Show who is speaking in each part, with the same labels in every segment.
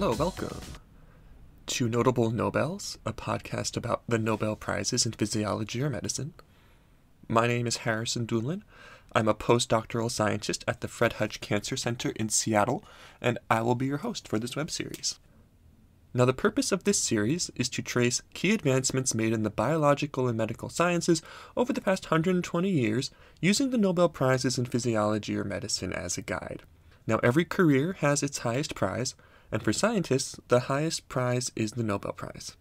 Speaker 1: Hello, welcome to Notable Nobels, a podcast about the Nobel Prizes in physiology or medicine. My name is Harrison Doolin. I'm a postdoctoral scientist at the Fred Hutch Cancer Center in Seattle, and I will be your host for this web series. Now, the purpose of this series is to trace key advancements made in the biological and medical sciences over the past 120 years using the Nobel Prizes in physiology or medicine as a guide. Now, every career has its highest prize, and for scientists, the highest prize is the Nobel Prize.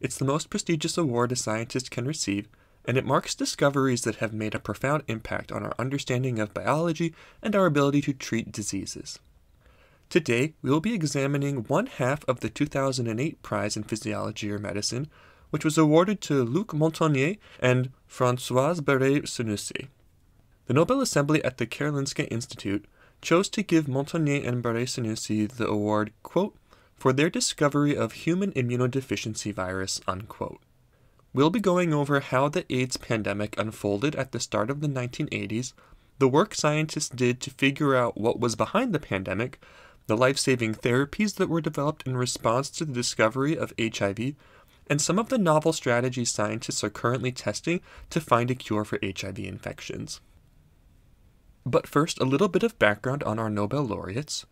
Speaker 1: It's the most prestigious award a scientist can receive, and it marks discoveries that have made a profound impact on our understanding of biology and our ability to treat diseases. Today, we will be examining one half of the 2008 prize in physiology or medicine, which was awarded to Luc Montagnier and Françoise Barré-Sinoussi. The Nobel Assembly at the Karolinska Institute chose to give Montagnier and Barré-Sinoussi the award, quote, for their discovery of human immunodeficiency virus, unquote. We'll be going over how the AIDS pandemic unfolded at the start of the 1980s, the work scientists did to figure out what was behind the pandemic, the life saving therapies that were developed in response to the discovery of HIV, and some of the novel strategies scientists are currently testing to find a cure for HIV infections. But first, a little bit of background on our Nobel laureates.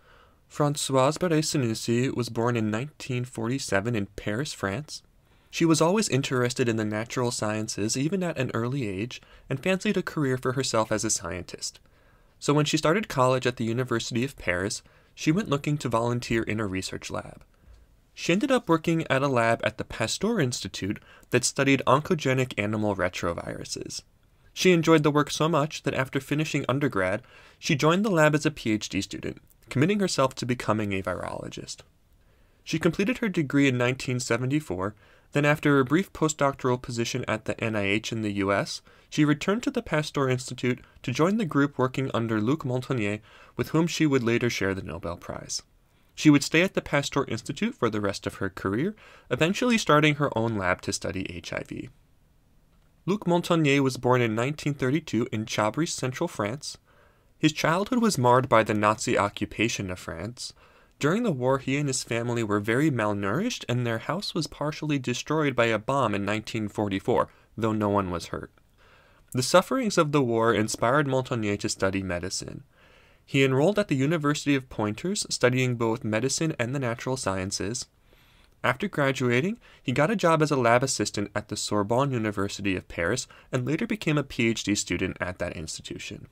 Speaker 1: Françoise Barré-Sinoussi was born in 1947 in Paris, France. She was always interested in the natural sciences, even at an early age, and fancied a career for herself as a scientist. So when she started college at the University of Paris, she went looking to volunteer in a research lab. She ended up working at a lab at the Pasteur Institute that studied oncogenic animal retroviruses. She enjoyed the work so much that after finishing undergrad, she joined the lab as a PhD student, committing herself to becoming a virologist. She completed her degree in 1974, then, after a brief postdoctoral position at the NIH in the US, she returned to the Pasteur Institute to join the group working under Luc Montagnier, with whom she would later share the Nobel Prize. She would stay at the Pasteur Institute for the rest of her career, eventually starting her own lab to study HIV. Luc Montagnier was born in 1932 in Chabris, central France. His childhood was marred by the Nazi occupation of France, during the war, he and his family were very malnourished, and their house was partially destroyed by a bomb in 1944, though no one was hurt. The sufferings of the war inspired Montagnier to study medicine. He enrolled at the University of Poitiers, studying both medicine and the natural sciences. After graduating, he got a job as a lab assistant at the Sorbonne University of Paris and later became a PhD student at that institution.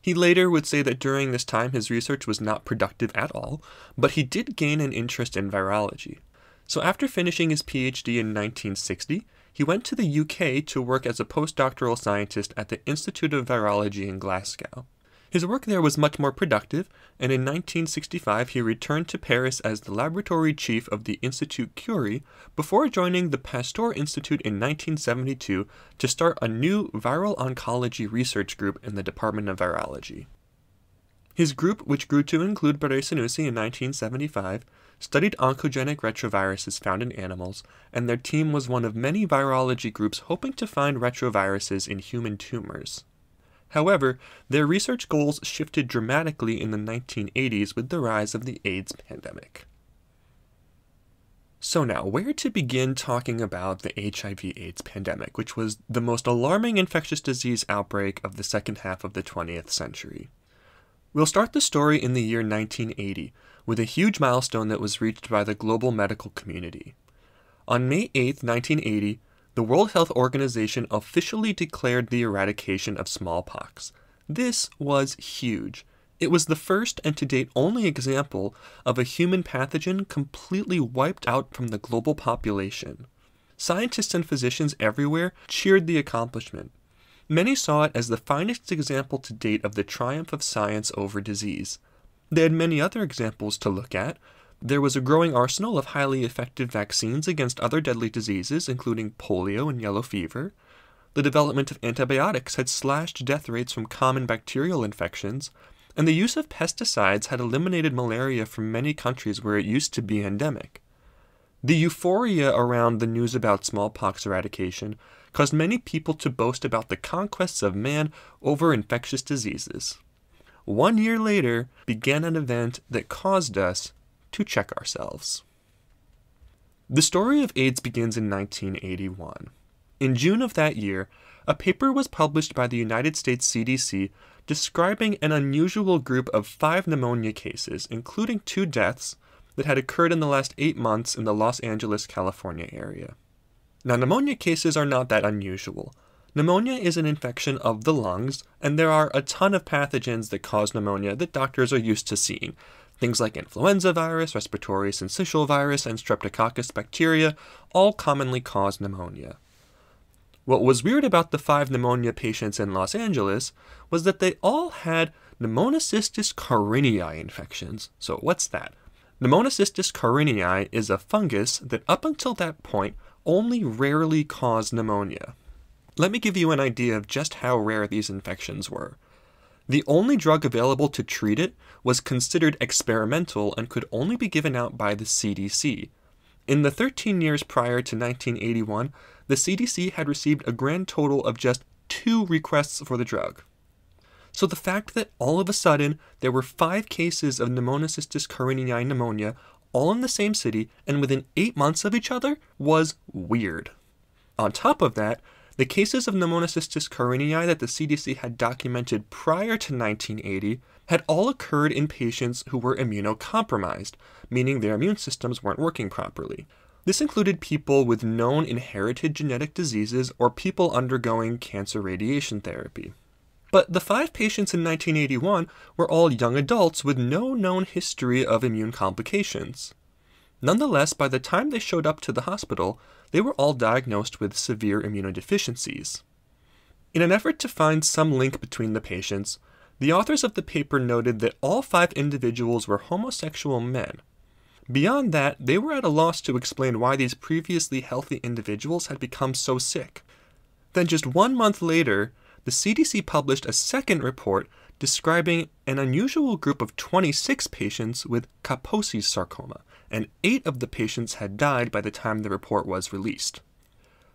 Speaker 1: He later would say that during this time his research was not productive at all, but he did gain an interest in virology. So after finishing his PhD in 1960, he went to the UK to work as a postdoctoral scientist at the Institute of Virology in Glasgow. His work there was much more productive, and in 1965 he returned to Paris as the laboratory chief of the Institut Curie before joining the Pasteur Institute in 1972 to start a new viral oncology research group in the Department of Virology. His group, which grew to include Barré-Sinoussi in 1975, studied oncogenic retroviruses found in animals, and their team was one of many virology groups hoping to find retroviruses in human tumors. However, their research goals shifted dramatically in the 1980s with the rise of the AIDS pandemic. So, now, where to begin talking about the HIV AIDS pandemic, which was the most alarming infectious disease outbreak of the second half of the 20th century? We'll start the story in the year 1980 with a huge milestone that was reached by the global medical community. On May 8, 1980, the World Health Organization officially declared the eradication of smallpox. This was huge. It was the first and to date only example of a human pathogen completely wiped out from the global population. Scientists and physicians everywhere cheered the accomplishment. Many saw it as the finest example to date of the triumph of science over disease. They had many other examples to look at, there was a growing arsenal of highly effective vaccines against other deadly diseases, including polio and yellow fever. The development of antibiotics had slashed death rates from common bacterial infections, and the use of pesticides had eliminated malaria from many countries where it used to be endemic. The euphoria around the news about smallpox eradication caused many people to boast about the conquests of man over infectious diseases. One year later began an event that caused us to check ourselves. The story of AIDS begins in 1981. In June of that year, a paper was published by the United States CDC describing an unusual group of five pneumonia cases, including two deaths, that had occurred in the last eight months in the Los Angeles, California area. Now, pneumonia cases are not that unusual. Pneumonia is an infection of the lungs, and there are a ton of pathogens that cause pneumonia that doctors are used to seeing. Things like influenza virus, respiratory syncytial virus, and streptococcus bacteria all commonly cause pneumonia. What was weird about the five pneumonia patients in Los Angeles was that they all had pneumocystis carinii infections. So, what's that? Pneumocystis carinii is a fungus that up until that point only rarely caused pneumonia. Let me give you an idea of just how rare these infections were. The only drug available to treat it was considered experimental and could only be given out by the CDC. In the 13 years prior to 1981, the CDC had received a grand total of just two requests for the drug. So the fact that all of a sudden there were five cases of pneumocystis carinii pneumonia all in the same city and within eight months of each other was weird. On top of that, the cases of pneumocystis carinii that the CDC had documented prior to 1980 had all occurred in patients who were immunocompromised, meaning their immune systems weren't working properly. This included people with known inherited genetic diseases or people undergoing cancer radiation therapy. But the five patients in 1981 were all young adults with no known history of immune complications. Nonetheless, by the time they showed up to the hospital, they were all diagnosed with severe immunodeficiencies. In an effort to find some link between the patients, the authors of the paper noted that all five individuals were homosexual men. Beyond that, they were at a loss to explain why these previously healthy individuals had become so sick. Then, just one month later, the CDC published a second report describing an unusual group of 26 patients with Kaposi's sarcoma, and eight of the patients had died by the time the report was released.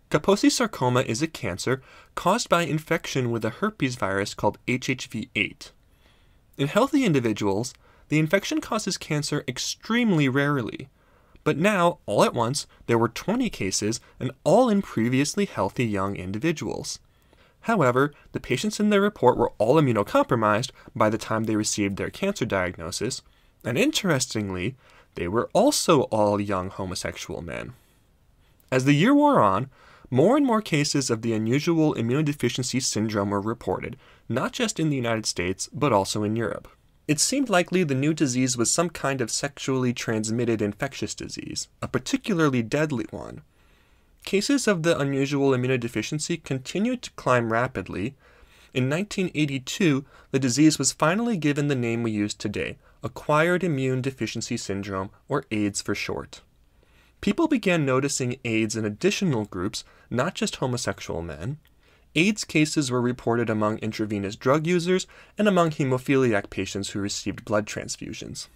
Speaker 1: Kaposi sarcoma is a cancer caused by infection with a herpes virus called HHV8. In healthy individuals, the infection causes cancer extremely rarely. But now, all at once, there were 20 cases, and all in previously healthy young individuals. However, the patients in their report were all immunocompromised by the time they received their cancer diagnosis, and interestingly, they were also all young homosexual men. As the year wore on, more and more cases of the unusual immunodeficiency syndrome were reported, not just in the United States, but also in Europe. It seemed likely the new disease was some kind of sexually transmitted infectious disease, a particularly deadly one. Cases of the unusual immunodeficiency continued to climb rapidly. In 1982, the disease was finally given the name we use today, Acquired Immune Deficiency Syndrome, or AIDS for short. People began noticing AIDS in additional groups, not just homosexual men. AIDS cases were reported among intravenous drug users and among hemophiliac patients who received blood transfusions.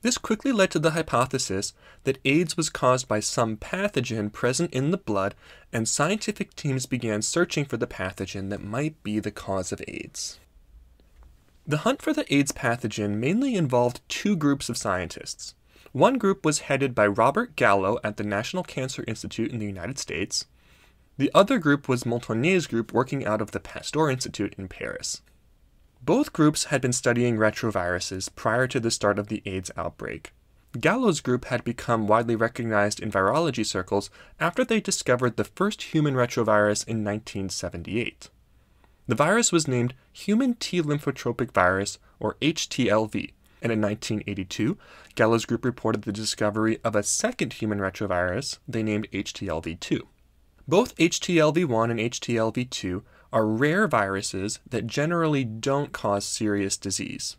Speaker 1: This quickly led to the hypothesis that AIDS was caused by some pathogen present in the blood, and scientific teams began searching for the pathogen that might be the cause of AIDS. The hunt for the AIDS pathogen mainly involved two groups of scientists. One group was headed by Robert Gallo at the National Cancer Institute in the United States. The other group was Montagnier's group working out of the Pasteur Institute in Paris. Both groups had been studying retroviruses prior to the start of the AIDS outbreak. Gallo's group had become widely recognized in virology circles after they discovered the first human retrovirus in 1978. The virus was named Human T lymphotropic virus, or HTLV, and in 1982, Gallo's group reported the discovery of a second human retrovirus they named HTLV2. Both HTLV1 and HTLV2 are rare viruses that generally don't cause serious disease.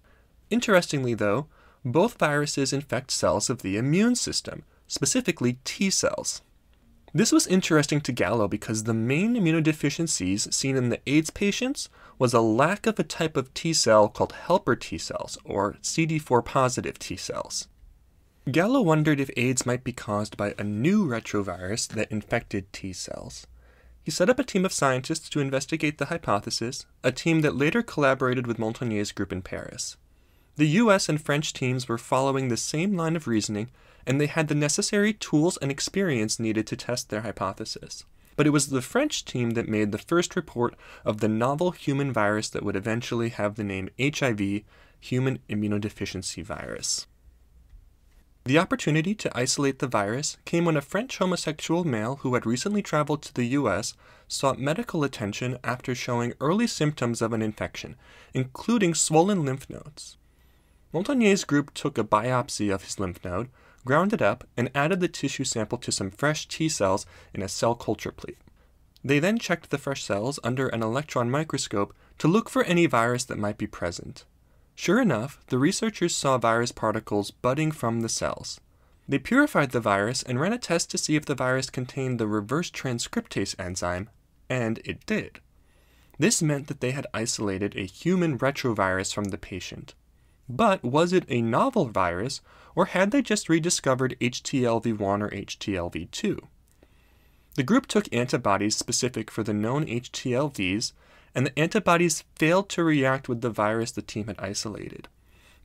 Speaker 1: Interestingly, though, both viruses infect cells of the immune system, specifically T cells. This was interesting to Gallo because the main immunodeficiencies seen in the AIDS patients was a lack of a type of T cell called helper T cells, or CD4 positive T cells. Gallo wondered if AIDS might be caused by a new retrovirus that infected T cells. He set up a team of scientists to investigate the hypothesis, a team that later collaborated with Montagnier's group in Paris. The US and French teams were following the same line of reasoning, and they had the necessary tools and experience needed to test their hypothesis. But it was the French team that made the first report of the novel human virus that would eventually have the name HIV, human immunodeficiency virus. The opportunity to isolate the virus came when a French homosexual male who had recently traveled to the US sought medical attention after showing early symptoms of an infection, including swollen lymph nodes. Montagnier's group took a biopsy of his lymph node, ground it up, and added the tissue sample to some fresh T cells in a cell culture plate. They then checked the fresh cells under an electron microscope to look for any virus that might be present. Sure enough, the researchers saw virus particles budding from the cells. They purified the virus and ran a test to see if the virus contained the reverse transcriptase enzyme, and it did. This meant that they had isolated a human retrovirus from the patient. But was it a novel virus, or had they just rediscovered HTLV1 or HTLV2? The group took antibodies specific for the known HTLVs and the antibodies failed to react with the virus the team had isolated.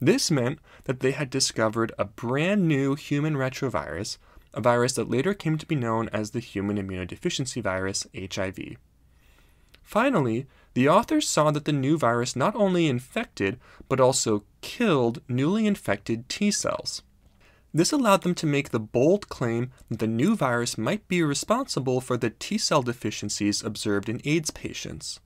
Speaker 1: This meant that they had discovered a brand new human retrovirus, a virus that later came to be known as the human immunodeficiency virus, HIV. Finally, the authors saw that the new virus not only infected, but also killed newly infected T cells. This allowed them to make the bold claim that the new virus might be responsible for the T cell deficiencies observed in AIDS patients.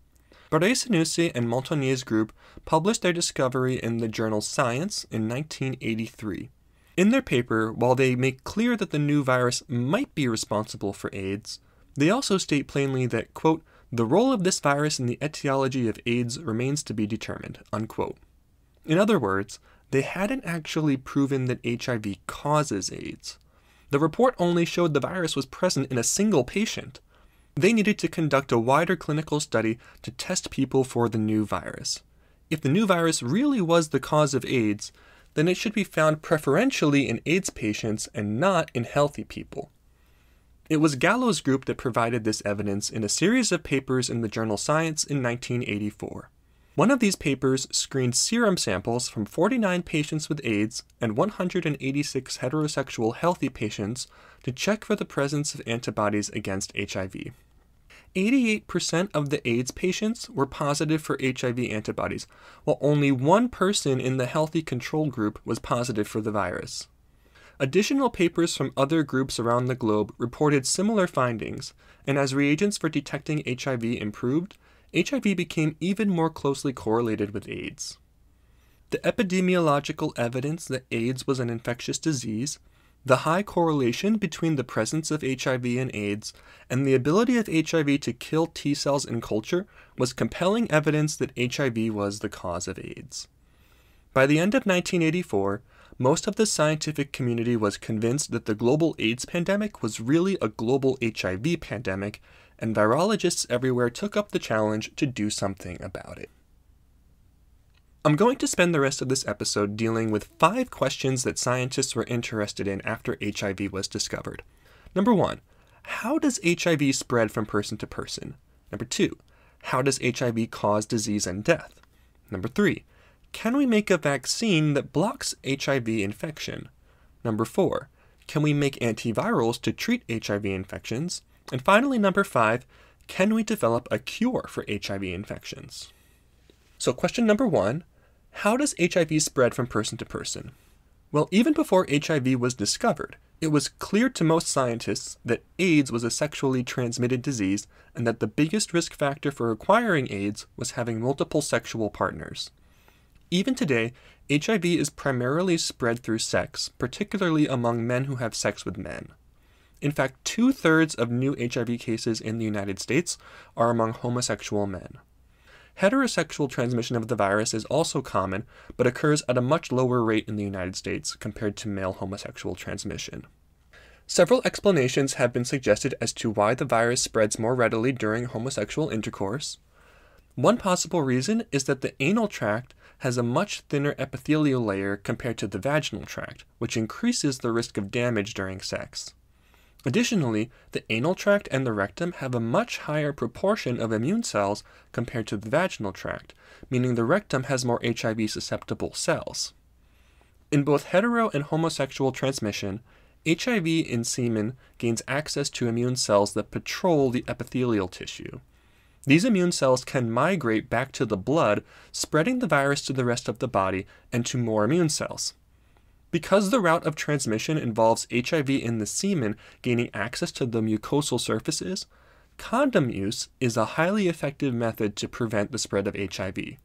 Speaker 1: Barré-Sinoussi and Montagnier's group published their discovery in the journal Science in 1983. In their paper, while they make clear that the new virus might be responsible for AIDS, they also state plainly that, quote, the role of this virus in the etiology of AIDS remains to be determined, unquote. In other words, they hadn't actually proven that HIV causes AIDS. The report only showed the virus was present in a single patient, they needed to conduct a wider clinical study to test people for the new virus. If the new virus really was the cause of AIDS, then it should be found preferentially in AIDS patients and not in healthy people. It was Gallo's group that provided this evidence in a series of papers in the journal Science in 1984. One of these papers screened serum samples from 49 patients with AIDS and 186 heterosexual healthy patients to check for the presence of antibodies against HIV. 88% of the AIDS patients were positive for HIV antibodies, while only one person in the healthy control group was positive for the virus. Additional papers from other groups around the globe reported similar findings, and as reagents for detecting HIV improved, HIV became even more closely correlated with AIDS. The epidemiological evidence that AIDS was an infectious disease the high correlation between the presence of HIV and AIDS and the ability of HIV to kill T cells in culture was compelling evidence that HIV was the cause of AIDS. By the end of 1984, most of the scientific community was convinced that the global AIDS pandemic was really a global HIV pandemic, and virologists everywhere took up the challenge to do something about it. I'm going to spend the rest of this episode dealing with five questions that scientists were interested in after HIV was discovered. Number one, how does HIV spread from person to person? Number two, how does HIV cause disease and death? Number three, can we make a vaccine that blocks HIV infection? Number four, can we make antivirals to treat HIV infections? And finally, number five, can we develop a cure for HIV infections? So, question number one How does HIV spread from person to person? Well, even before HIV was discovered, it was clear to most scientists that AIDS was a sexually transmitted disease and that the biggest risk factor for acquiring AIDS was having multiple sexual partners. Even today, HIV is primarily spread through sex, particularly among men who have sex with men. In fact, two thirds of new HIV cases in the United States are among homosexual men. Heterosexual transmission of the virus is also common, but occurs at a much lower rate in the United States compared to male homosexual transmission. Several explanations have been suggested as to why the virus spreads more readily during homosexual intercourse. One possible reason is that the anal tract has a much thinner epithelial layer compared to the vaginal tract, which increases the risk of damage during sex. Additionally, the anal tract and the rectum have a much higher proportion of immune cells compared to the vaginal tract, meaning the rectum has more HIV susceptible cells. In both hetero and homosexual transmission, HIV in semen gains access to immune cells that patrol the epithelial tissue. These immune cells can migrate back to the blood, spreading the virus to the rest of the body and to more immune cells. Because the route of transmission involves HIV in the semen gaining access to the mucosal surfaces, condom use is a highly effective method to prevent the spread of HIV.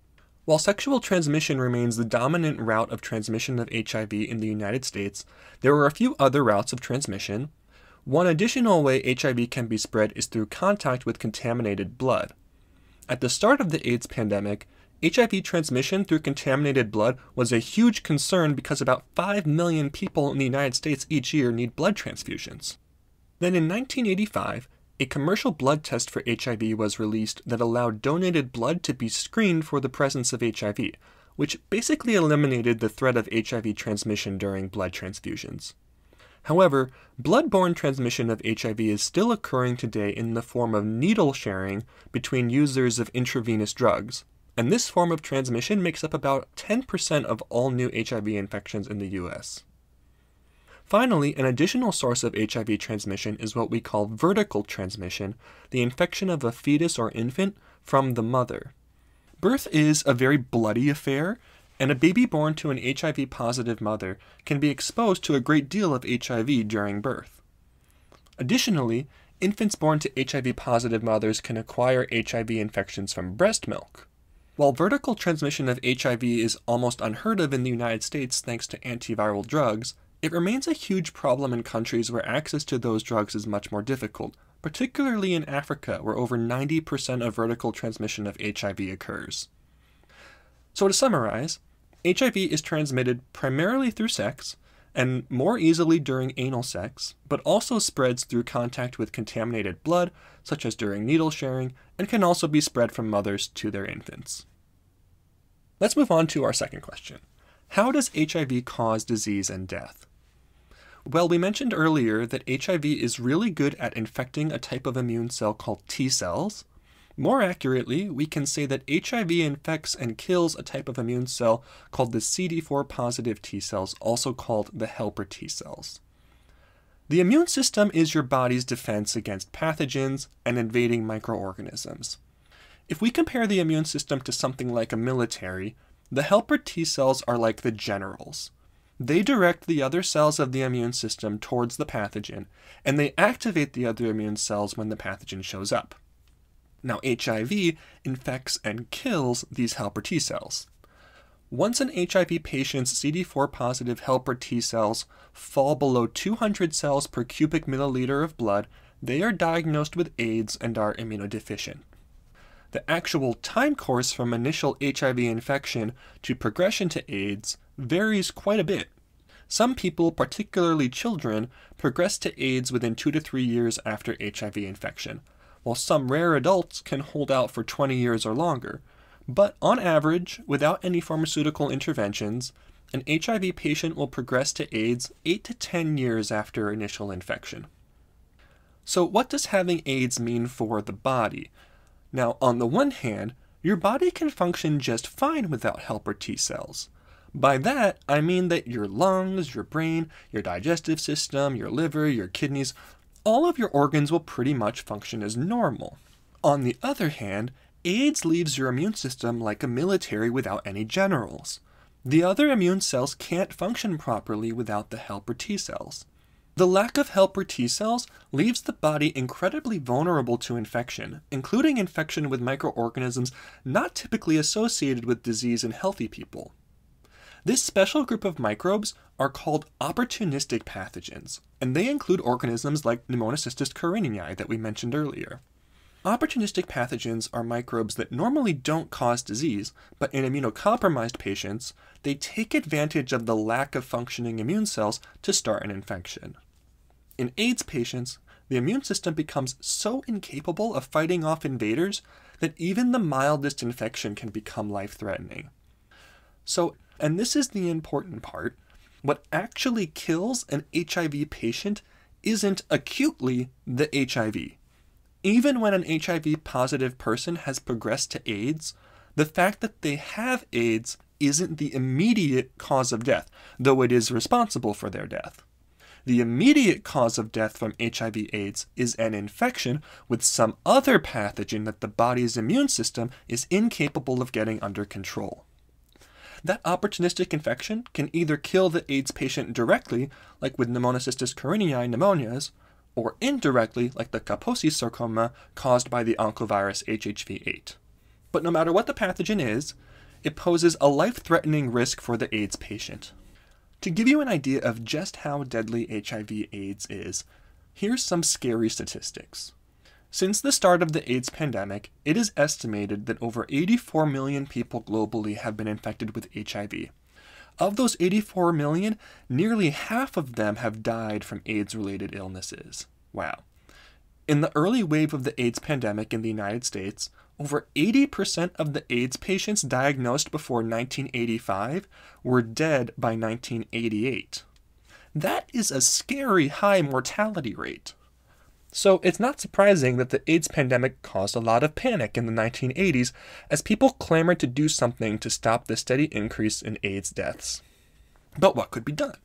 Speaker 1: While sexual transmission remains the dominant route of transmission of HIV in the United States, there are a few other routes of transmission. One additional way HIV can be spread is through contact with contaminated blood. At the start of the AIDS pandemic, HIV transmission through contaminated blood was a huge concern because about 5 million people in the United States each year need blood transfusions. Then in 1985, a commercial blood test for HIV was released that allowed donated blood to be screened for the presence of HIV, which basically eliminated the threat of HIV transmission during blood transfusions. However, blood-borne transmission of HIV is still occurring today in the form of needle sharing between users of intravenous drugs, and this form of transmission makes up about 10% of all new HIV infections in the US. Finally, an additional source of HIV transmission is what we call vertical transmission, the infection of a fetus or infant from the mother. Birth is a very bloody affair, and a baby born to an HIV positive mother can be exposed to a great deal of HIV during birth. Additionally, infants born to HIV positive mothers can acquire HIV infections from breast milk. While vertical transmission of HIV is almost unheard of in the United States thanks to antiviral drugs, it remains a huge problem in countries where access to those drugs is much more difficult, particularly in Africa, where over 90% of vertical transmission of HIV occurs. So, to summarize, HIV is transmitted primarily through sex and more easily during anal sex, but also spreads through contact with contaminated blood, such as during needle sharing, and can also be spread from mothers to their infants. Let's move on to our second question How does HIV cause disease and death? Well, we mentioned earlier that HIV is really good at infecting a type of immune cell called T cells. More accurately, we can say that HIV infects and kills a type of immune cell called the CD4 positive T cells, also called the helper T cells. The immune system is your body's defense against pathogens and invading microorganisms. If we compare the immune system to something like a military, the helper T cells are like the generals. They direct the other cells of the immune system towards the pathogen, and they activate the other immune cells when the pathogen shows up. Now, HIV infects and kills these helper T cells. Once an HIV patient's CD4 positive helper T cells fall below 200 cells per cubic milliliter of blood, they are diagnosed with AIDS and are immunodeficient. The actual time course from initial HIV infection to progression to AIDS varies quite a bit. Some people, particularly children, progress to AIDS within two to three years after HIV infection, while some rare adults can hold out for 20 years or longer. But on average, without any pharmaceutical interventions, an HIV patient will progress to AIDS 8 to 10 years after initial infection. So, what does having AIDS mean for the body? Now, on the one hand, your body can function just fine without helper T cells. By that, I mean that your lungs, your brain, your digestive system, your liver, your kidneys, all of your organs will pretty much function as normal. On the other hand, AIDS leaves your immune system like a military without any generals. The other immune cells can't function properly without the helper T cells. The lack of helper T cells leaves the body incredibly vulnerable to infection, including infection with microorganisms not typically associated with disease in healthy people. This special group of microbes are called opportunistic pathogens, and they include organisms like Pneumocystis carinii that we mentioned earlier. Opportunistic pathogens are microbes that normally don't cause disease, but in immunocompromised patients, they take advantage of the lack of functioning immune cells to start an infection. In AIDS patients, the immune system becomes so incapable of fighting off invaders that even the mildest infection can become life threatening. So, and this is the important part, what actually kills an HIV patient isn't acutely the HIV. Even when an HIV positive person has progressed to AIDS, the fact that they have AIDS isn't the immediate cause of death, though it is responsible for their death. The immediate cause of death from HIV AIDS is an infection with some other pathogen that the body's immune system is incapable of getting under control. That opportunistic infection can either kill the AIDS patient directly, like with pneumocystis carinii pneumonias, or indirectly, like the Kaposi sarcoma caused by the oncovirus HHV8. But no matter what the pathogen is, it poses a life threatening risk for the AIDS patient. To give you an idea of just how deadly HIV AIDS is, here's some scary statistics. Since the start of the AIDS pandemic, it is estimated that over 84 million people globally have been infected with HIV. Of those 84 million, nearly half of them have died from AIDS related illnesses. Wow. In the early wave of the AIDS pandemic in the United States, over 80% of the AIDS patients diagnosed before 1985 were dead by 1988. That is a scary high mortality rate. So it's not surprising that the AIDS pandemic caused a lot of panic in the 1980s as people clamored to do something to stop the steady increase in AIDS deaths. But what could be done?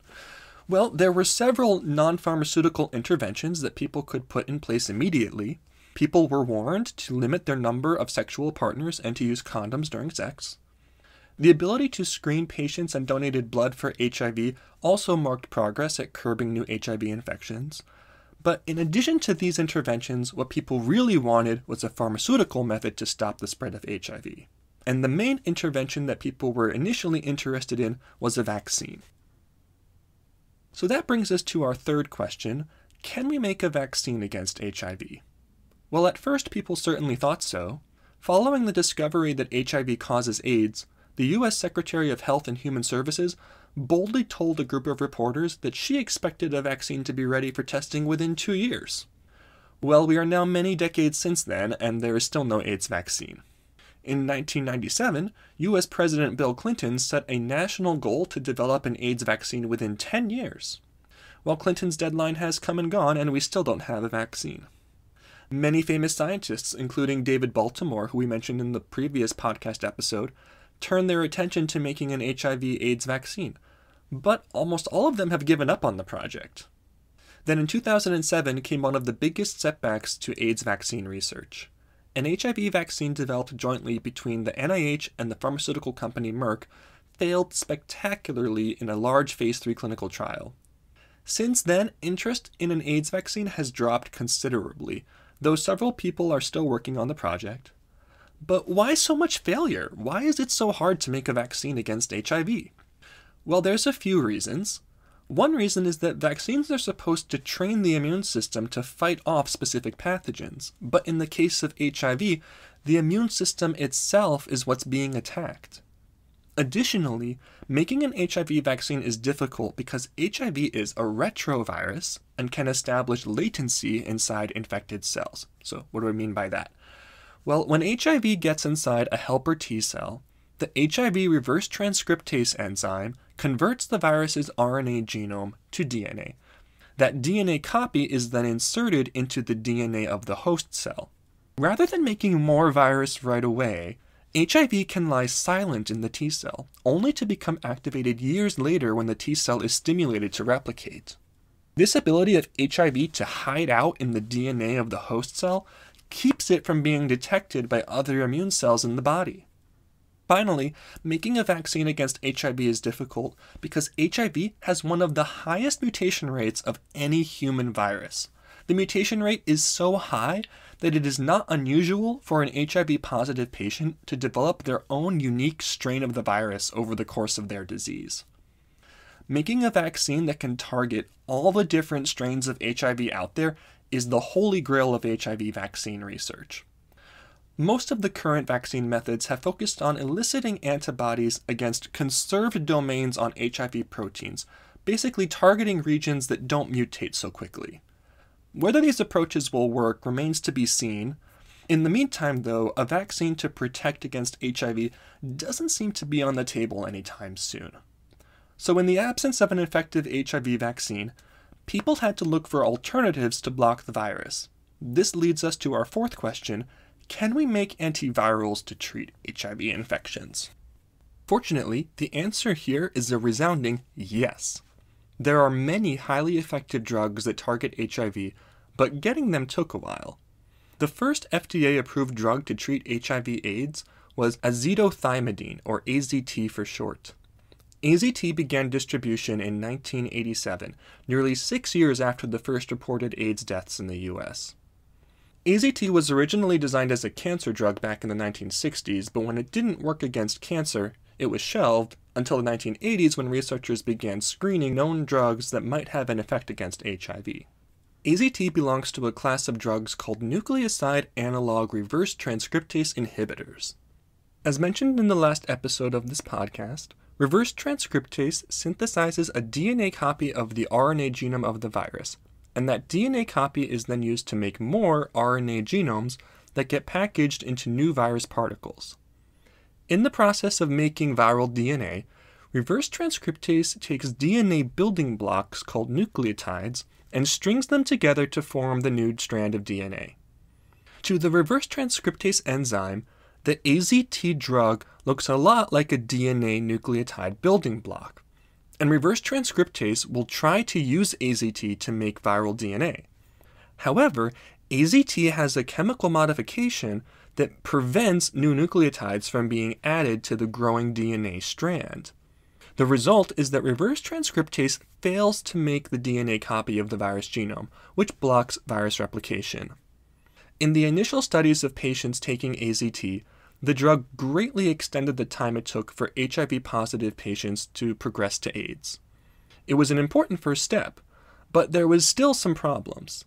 Speaker 1: Well, there were several non pharmaceutical interventions that people could put in place immediately People were warned to limit their number of sexual partners and to use condoms during sex. The ability to screen patients and donated blood for HIV also marked progress at curbing new HIV infections. But in addition to these interventions, what people really wanted was a pharmaceutical method to stop the spread of HIV. And the main intervention that people were initially interested in was a vaccine. So that brings us to our third question Can we make a vaccine against HIV? Well, at first people certainly thought so. Following the discovery that HIV causes AIDS, the U.S. Secretary of Health and Human Services boldly told a group of reporters that she expected a vaccine to be ready for testing within two years. Well, we are now many decades since then, and there is still no AIDS vaccine. In 1997, US President Bill Clinton set a national goal to develop an AIDS vaccine within 10 years. Well, Clinton's deadline has come and gone, and we still don't have a vaccine. Many famous scientists, including David Baltimore, who we mentioned in the previous podcast episode, turned their attention to making an HIV AIDS vaccine, but almost all of them have given up on the project. Then in 2007 came one of the biggest setbacks to AIDS vaccine research. An HIV vaccine developed jointly between the NIH and the pharmaceutical company Merck failed spectacularly in a large phase 3 clinical trial. Since then, interest in an AIDS vaccine has dropped considerably, though several people are still working on the project. But why so much failure? Why is it so hard to make a vaccine against HIV? Well, there's a few reasons. One reason is that vaccines are supposed to train the immune system to fight off specific pathogens, but in the case of HIV, the immune system itself is what's being attacked. Additionally, making an HIV vaccine is difficult because HIV is a retrovirus and can establish latency inside infected cells. So, what do I mean by that? Well, when HIV gets inside a helper T cell, the HIV reverse transcriptase enzyme converts the virus's RNA genome to DNA. That DNA copy is then inserted into the DNA of the host cell. Rather than making more virus right away, HIV can lie silent in the T cell, only to become activated years later when the T cell is stimulated to replicate. This ability of HIV to hide out in the DNA of the host cell keeps it from being detected by other immune cells in the body. Finally, making a vaccine against HIV is difficult because HIV has one of the highest mutation rates of any human virus. The mutation rate is so high that it is not unusual for an HIV positive patient to develop their own unique strain of the virus over the course of their disease. Making a vaccine that can target all the different strains of HIV out there is the holy grail of HIV vaccine research. Most of the current vaccine methods have focused on eliciting antibodies against conserved domains on HIV proteins, basically targeting regions that don't mutate so quickly. Whether these approaches will work remains to be seen. In the meantime, though, a vaccine to protect against HIV doesn't seem to be on the table anytime soon. So, in the absence of an effective HIV vaccine, people had to look for alternatives to block the virus. This leads us to our fourth question can we make antivirals to treat HIV infections? Fortunately, the answer here is a resounding yes. There are many highly effective drugs that target HIV, but getting them took a while. The first FDA approved drug to treat HIV/AIDS was azidothymidine, or AZT for short. AZT began distribution in 1987, nearly six years after the first reported AIDS deaths in the US. AZT was originally designed as a cancer drug back in the 1960s, but when it didn't work against cancer, it was shelved until the 1980s when researchers began screening known drugs that might have an effect against HIV. AZT belongs to a class of drugs called nucleoside analog reverse transcriptase inhibitors. As mentioned in the last episode of this podcast, reverse transcriptase synthesizes a DNA copy of the RNA genome of the virus, and that DNA copy is then used to make more RNA genomes that get packaged into new virus particles. In the process of making viral DNA, reverse transcriptase takes DNA building blocks called nucleotides and strings them together to form the new strand of DNA. To the reverse transcriptase enzyme, the AZT drug looks a lot like a DNA nucleotide building block and reverse transcriptase will try to use AZT to make viral DNA. However, AZT has a chemical modification that prevents new nucleotides from being added to the growing DNA strand. The result is that reverse transcriptase fails to make the DNA copy of the virus genome, which blocks virus replication. In the initial studies of patients taking AZT, the drug greatly extended the time it took for HIV positive patients to progress to AIDS. It was an important first step, but there was still some problems.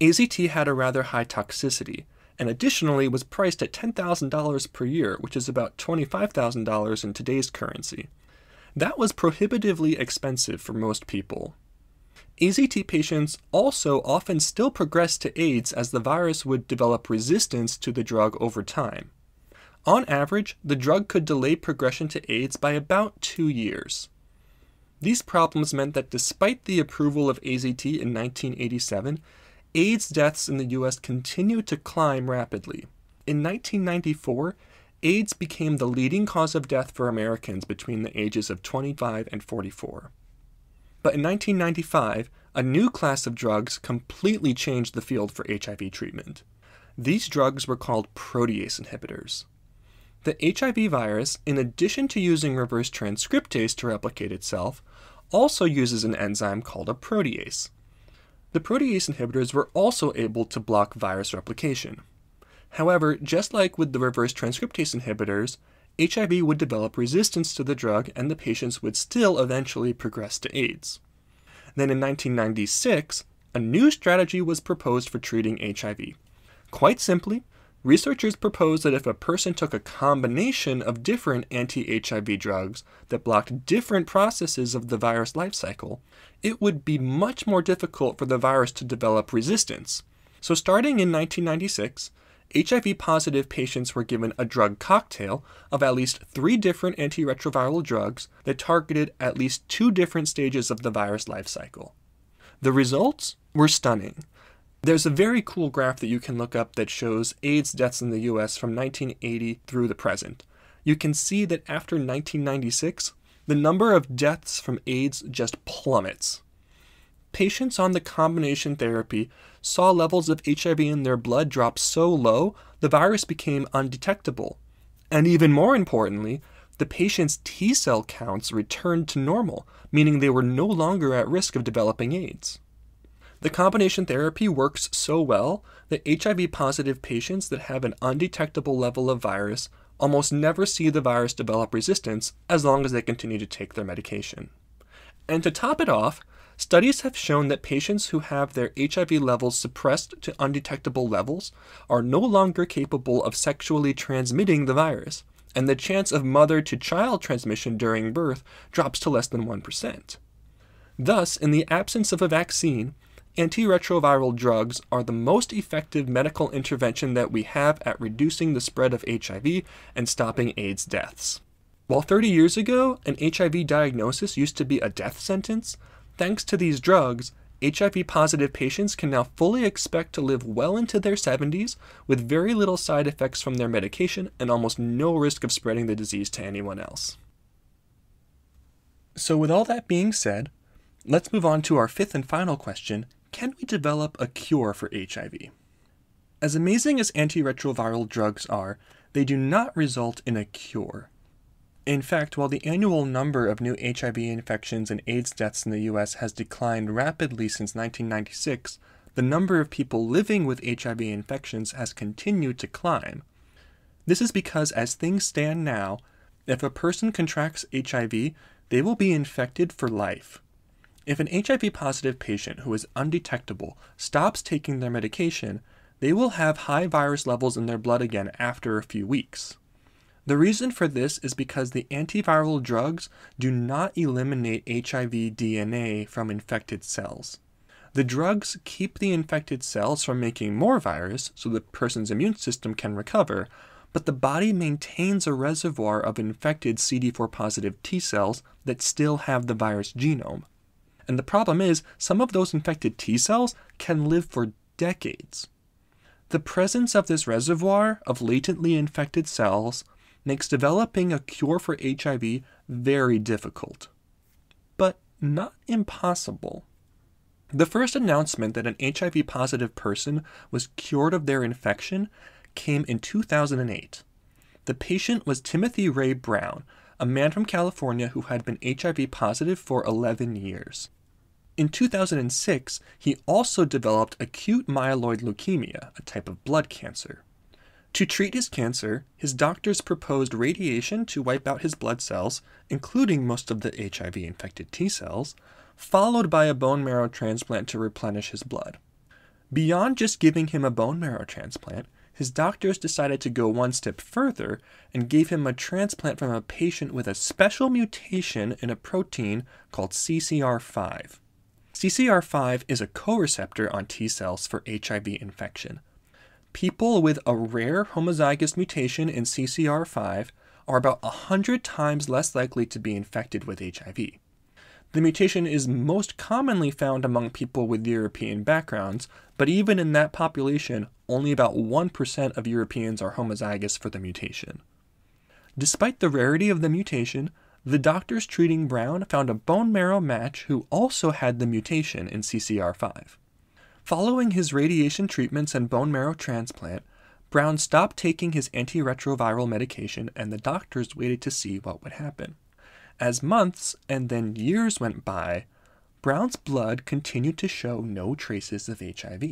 Speaker 1: AZT had a rather high toxicity, and additionally was priced at $10,000 per year, which is about $25,000 in today's currency. That was prohibitively expensive for most people. AZT patients also often still progressed to AIDS as the virus would develop resistance to the drug over time. On average, the drug could delay progression to AIDS by about two years. These problems meant that despite the approval of AZT in 1987, AIDS deaths in the US continued to climb rapidly. In 1994, AIDS became the leading cause of death for Americans between the ages of 25 and 44. But in 1995, a new class of drugs completely changed the field for HIV treatment. These drugs were called protease inhibitors. The HIV virus, in addition to using reverse transcriptase to replicate itself, also uses an enzyme called a protease. The protease inhibitors were also able to block virus replication. However, just like with the reverse transcriptase inhibitors, HIV would develop resistance to the drug and the patients would still eventually progress to AIDS. Then in 1996, a new strategy was proposed for treating HIV. Quite simply, Researchers proposed that if a person took a combination of different anti HIV drugs that blocked different processes of the virus life cycle, it would be much more difficult for the virus to develop resistance. So, starting in 1996, HIV positive patients were given a drug cocktail of at least three different antiretroviral drugs that targeted at least two different stages of the virus life cycle. The results were stunning. There's a very cool graph that you can look up that shows AIDS deaths in the US from 1980 through the present. You can see that after 1996, the number of deaths from AIDS just plummets. Patients on the combination therapy saw levels of HIV in their blood drop so low, the virus became undetectable. And even more importantly, the patient's T cell counts returned to normal, meaning they were no longer at risk of developing AIDS. The combination therapy works so well that HIV positive patients that have an undetectable level of virus almost never see the virus develop resistance as long as they continue to take their medication. And to top it off, studies have shown that patients who have their HIV levels suppressed to undetectable levels are no longer capable of sexually transmitting the virus, and the chance of mother to child transmission during birth drops to less than 1%. Thus, in the absence of a vaccine, Antiretroviral drugs are the most effective medical intervention that we have at reducing the spread of HIV and stopping AIDS deaths. While 30 years ago, an HIV diagnosis used to be a death sentence, thanks to these drugs, HIV positive patients can now fully expect to live well into their 70s with very little side effects from their medication and almost no risk of spreading the disease to anyone else. So, with all that being said, let's move on to our fifth and final question Can we develop a cure for HIV? As amazing as antiretroviral drugs are, they do not result in a cure. In fact, while the annual number of new HIV infections and AIDS deaths in the US has declined rapidly since 1996, the number of people living with HIV infections has continued to climb. This is because, as things stand now, if a person contracts HIV, they will be infected for life. If an HIV positive patient who is undetectable stops taking their medication, they will have high virus levels in their blood again after a few weeks. The reason for this is because the antiviral drugs do not eliminate HIV DNA from infected cells. The drugs keep the infected cells from making more virus so the person's immune system can recover, but the body maintains a reservoir of infected CD4 positive T cells that still have the virus genome. And the problem is, some of those infected T cells can live for decades. The presence of this reservoir of latently infected cells makes developing a cure for HIV very difficult, but not impossible. The first announcement that an HIV positive person was cured of their infection came in 2008. The patient was Timothy Ray Brown, a man from California who had been HIV positive for 11 years. In 2006, he also developed acute myeloid leukemia, a type of blood cancer. To treat his cancer, his doctors proposed radiation to wipe out his blood cells, including most of the HIV infected T cells, followed by a bone marrow transplant to replenish his blood. Beyond just giving him a bone marrow transplant, his doctors decided to go one step further and gave him a transplant from a patient with a special mutation in a protein called CCR5. CCR5 is a co-receptor on T cells for HIV infection. People with a rare homozygous mutation in CCR5 are about 100 times less likely to be infected with HIV. The mutation is most commonly found among people with European backgrounds, but even in that population, only about 1% of Europeans are homozygous for the mutation. Despite the rarity of the mutation, the doctors treating Brown found a bone marrow match who also had the mutation in CCR5. Following his radiation treatments and bone marrow transplant, Brown stopped taking his antiretroviral medication and the doctors waited to see what would happen. As months and then years went by, Brown's blood continued to show no traces of HIV.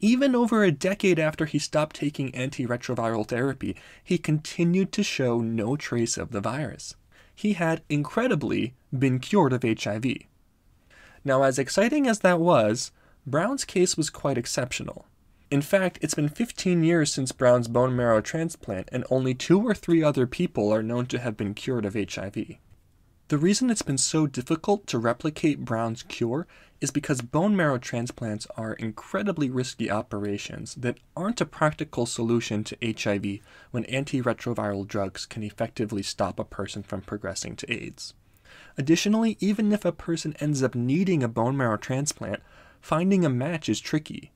Speaker 1: Even over a decade after he stopped taking antiretroviral therapy, he continued to show no trace of the virus he had incredibly been cured of HIV. Now, as exciting as that was, Brown's case was quite exceptional. In fact, it's been 15 years since Brown's bone marrow transplant, and only two or three other people are known to have been cured of HIV. The reason it's been so difficult to replicate Brown's cure is because bone marrow transplants are incredibly risky operations that aren't a practical solution to HIV when antiretroviral drugs can effectively stop a person from progressing to AIDS. Additionally, even if a person ends up needing a bone marrow transplant, finding a match is tricky.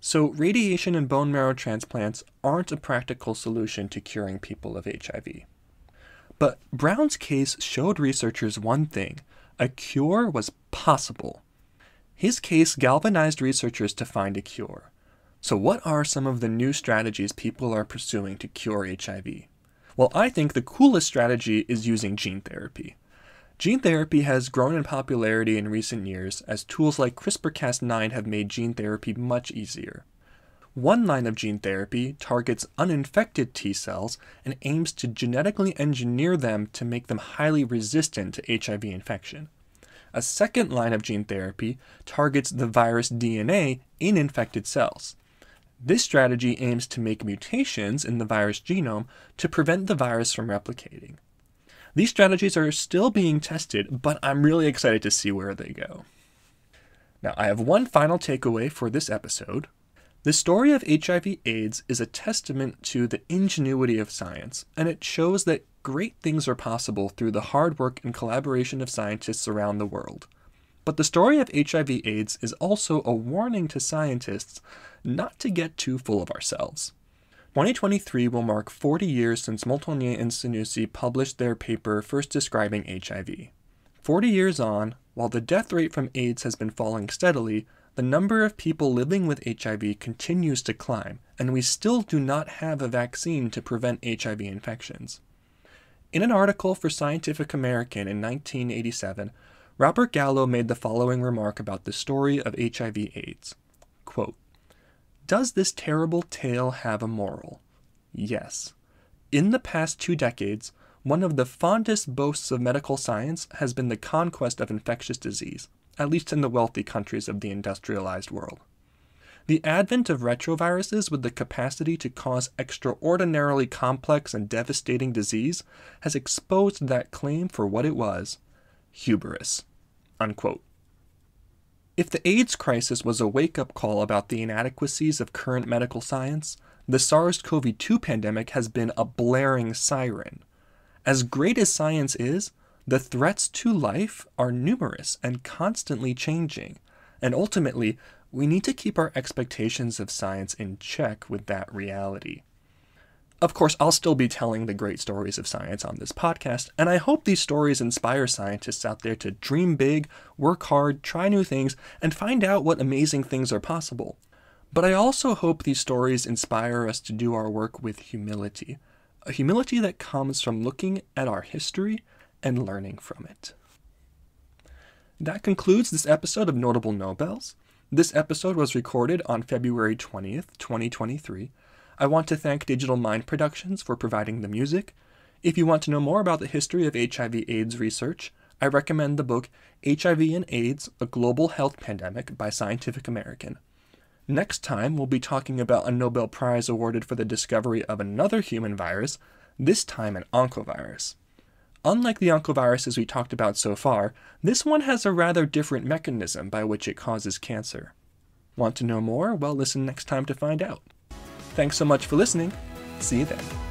Speaker 1: So, radiation and bone marrow transplants aren't a practical solution to curing people of HIV. But Brown's case showed researchers one thing a cure was possible. His case galvanized researchers to find a cure. So, what are some of the new strategies people are pursuing to cure HIV? Well, I think the coolest strategy is using gene therapy. Gene therapy has grown in popularity in recent years as tools like CRISPR Cas9 have made gene therapy much easier. One line of gene therapy targets uninfected T cells and aims to genetically engineer them to make them highly resistant to HIV infection. A second line of gene therapy targets the virus DNA in infected cells. This strategy aims to make mutations in the virus genome to prevent the virus from replicating. These strategies are still being tested, but I'm really excited to see where they go. Now, I have one final takeaway for this episode, the story of HIV AIDS is a testament to the ingenuity of science, and it shows that great things are possible through the hard work and collaboration of scientists around the world. But the story of HIV AIDS is also a warning to scientists not to get too full of ourselves. 2023 will mark 40 years since Montagnier and Sinoussi published their paper first describing HIV. 40 years on, while the death rate from AIDS has been falling steadily, the number of people living with HIV continues to climb, and we still do not have a vaccine to prevent HIV infections. In an article for Scientific American in 1987, Robert Gallo made the following remark about the story of HIV AIDS. Does this terrible tale have a moral? Yes. In the past two decades, one of the fondest boasts of medical science has been the conquest of infectious disease, at least in the wealthy countries of the industrialized world. The advent of retroviruses with the capacity to cause extraordinarily complex and devastating disease has exposed that claim for what it was hubris. Unquote. If the AIDS crisis was a wake up call about the inadequacies of current medical science, the SARS CoV 2 pandemic has been a blaring siren. As great as science is, the threats to life are numerous and constantly changing, and ultimately, we need to keep our expectations of science in check with that reality. Of course, I'll still be telling the great stories of science on this podcast, and I hope these stories inspire scientists out there to dream big, work hard, try new things, and find out what amazing things are possible. But I also hope these stories inspire us to do our work with humility, a humility that comes from looking at our history and learning from it. That concludes this episode of Notable Nobels. This episode was recorded on February 20th, 2023. I want to thank Digital Mind Productions for providing the music. If you want to know more about the history of HIV AIDS research, I recommend the book HIV and AIDS A Global Health Pandemic by Scientific American. Next time, we'll be talking about a Nobel Prize awarded for the discovery of another human virus, this time an oncovirus. Unlike the oncoviruses we talked about so far, this one has a rather different mechanism by which it causes cancer. Want to know more? Well, listen next time to find out. Thanks so much for listening. See you then.